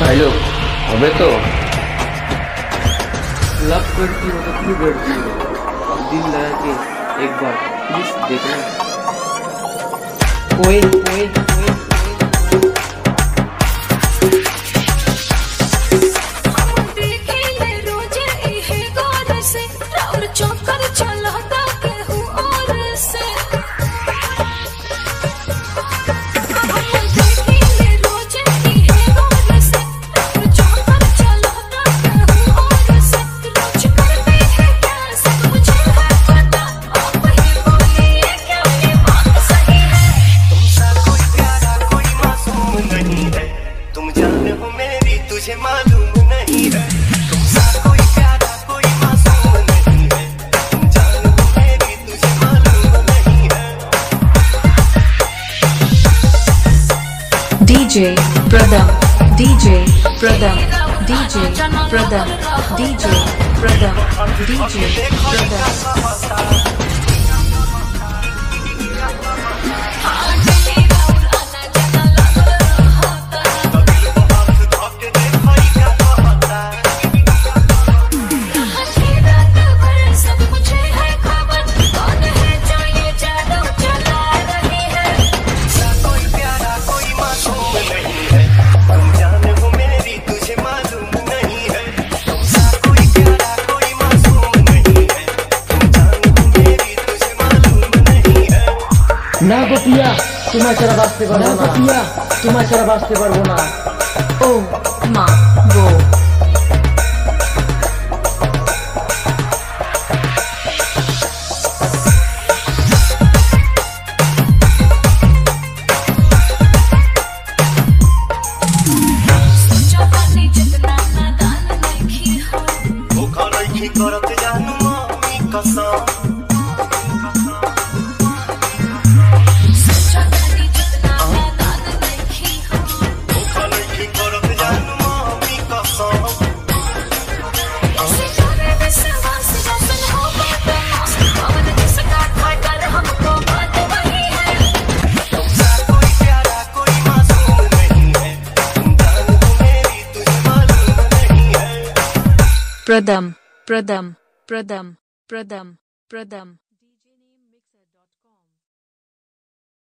भाई लोग হবে तो लव करती हो तो क्यों बढ़ती हो? अब दिल लगा के एक बार प्लीज़ देखना। ओए ओए ओए चौकर चला DJ brother. DJ brother. DJ brother. DJ brother. DJ brother. না গোপিয়া তোমার ছাড়া বাঁচতে পারব না গোপিয়া তোমার ছাড়া বাঁচতে পারব না। ও মা গো। করতে জানো আমি কসম। प्रदम प्रदम प्रदम प्रदम प्रदम